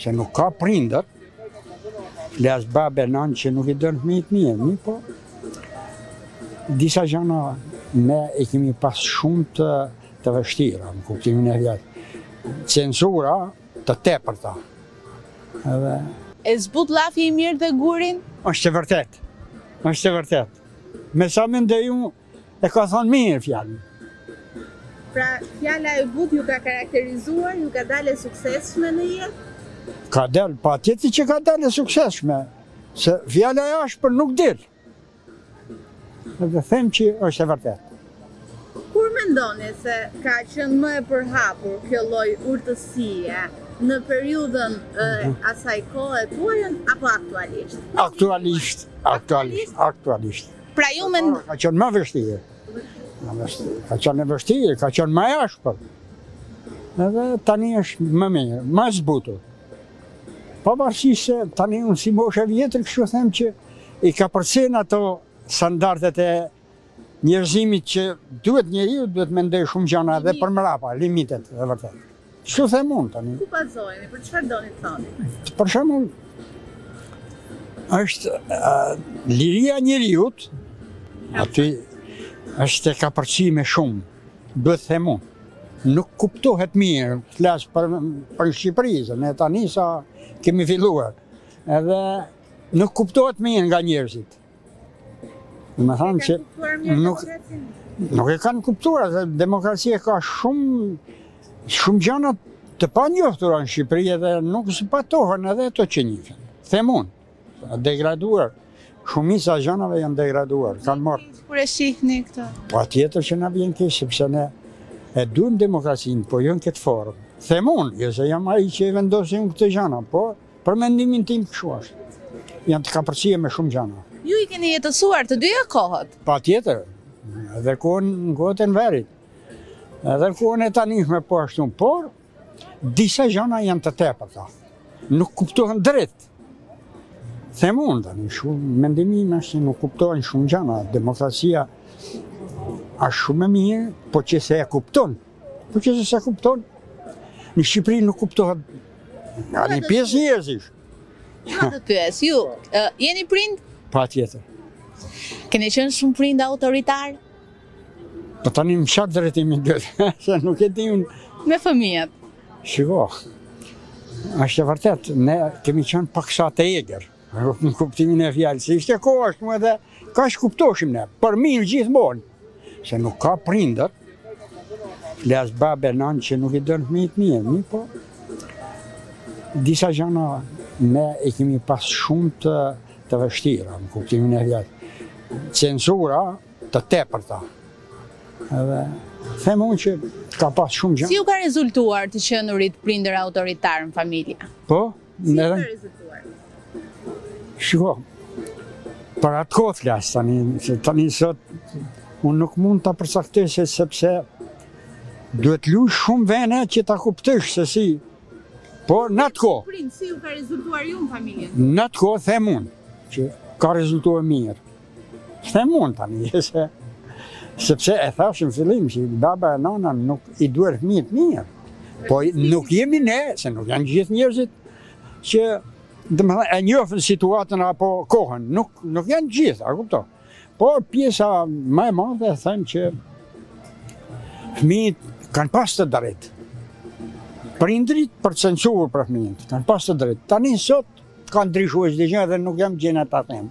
Se nuk ka prindër, flas babë e nanë që nuk i don fëmijët, mirë po, disa gjana ne i kemi pas shumë të, të vështira, në kuptimin e vjetë. Censura të tepërta. Edhe... E zbut llafi i mirë dhe gurin? Është e vërtetë, është e vërtetë. Me sa mendoj unë, E ka thanë mirë fjalën. Pra, fjala e butë ju ka karakterizuar, ju ka dalë e suksesshme në jetë? Ka dalë, patjetër që ka dalë e suksesshme, se fjala e ashpër nuk del. Dhe them që është e vërtetë. Kur mendoni se ka qenë më e përhapur kjo lloj urtësie në periudhën e asaj kohe tuajën apo aktualisht? Aktualisht, aktualisht, aktualisht. Pra ju mendo... Ka qënë më vështirë. Ka qënë më vështirë, ka qënë më e ashpër. Edhe tani është më mirë, më e zbutur. Pavarësisht se tani unë si moshë e vjetër kështu them që i kapërcen ato standardet e njerëzimit që duhet njeriu duhet mendojë shumë gjana dhe përmrapa, limitet e vërtetë. Kështu them unë tani? Ku bazoheni, për çfarë doni të thoni? Për shembull, është liria e njeriut, aty është e kapërcyeme shumë, duhet, them unë, nuk kuptohet mirë, flas për, për Shqipëri, se ne tani sa kemi filluar, edhe nuk kuptohet mirë nga njerëzit. Domethanë që nuk, nuk e kanë kuptuar, dhe demokracia ka shumë, shumë gjana të panjoftura në Shqipëri dhe nuk zbatohen edhe të që një. Them unë, degraduar, shumica e gjanave janë degraduar, kanë marrë. Ku e shihni këtë? Patjetër që na vjen keq, sepse ne e duam demokracinë, po jo në këtë formë. Them unë, jo se jam ai që i vendos këto gjana, po Për mendimin tim kështu është. Janë të kapërcyeme shumë gjëra. Ju i keni jetësuar të dyja kohët? Patjetër. Edhe kohën në kohët e Enverit. Edhe kohën e tanishme po ashtu, por disa gjëra janë të tepërta. Nuk kuptohen drejt. Them unë tani, shumë mendimi im se nuk kuptohen shumë gjëra. Demokracia është shumë e mirë, po qe se e kupton Po qe se s'e kupton. Në Shqipëri nuk kuptohet. Nga një pjesë njerëzish. Dua të pyes, ju, jeni prind? Patjetër. Keni qenë shumë prind autoritar? Po tani në çfarë drejtimi dhe, se nuk e di unë. Me fëmijët? Shiko, është e vërtet, ne kemi qenë paksa të egër. Në kuptimin e fjalës, se ishte kohë ashtu edhe ka që kuptoshim ne, për mirë gjithmonë, se nuk ka prindër, flas babë e nanë që nuk i don fëmijët mirë, po, disa gjana ne i kemi pas shumë të, të vështira, në kuptimin e fjalës, censura të tepërta, edhe them unë që ka pas shumë gjana. Si ju ka rezultuar të qenurit prindër autoritarë në familje? Po? Si ka rezultuar? Shiko, për atë kohë flas tani, se tani sot, unë nuk mund ta përcaktoj, sepse duhet të lujsh shumë vene që ta kuptësh se si, por në atë kohë. Prind, si ju ka rezultuar ju në familje? Në atë kohë, them unë, që ka rezultuar mirë. Them unë te një, se, sepse e thashë në fillim që baba e nana nuk i dun fëmijët mirë, po nuk jemi ne, se nuk janë gjithë njërzit, që domethënë, e njofin situatën apo kohën, nuk, nuk janë gjithë, a kupto. Por pjesa më e madhe e thënë që fëmijët kanë pas të drejt. Prindrit, për censurë për fëmijët, kanë pas të drejt. Tani sot kanë ndryshu disa gjana dhe nuk jam në gjendje ta them.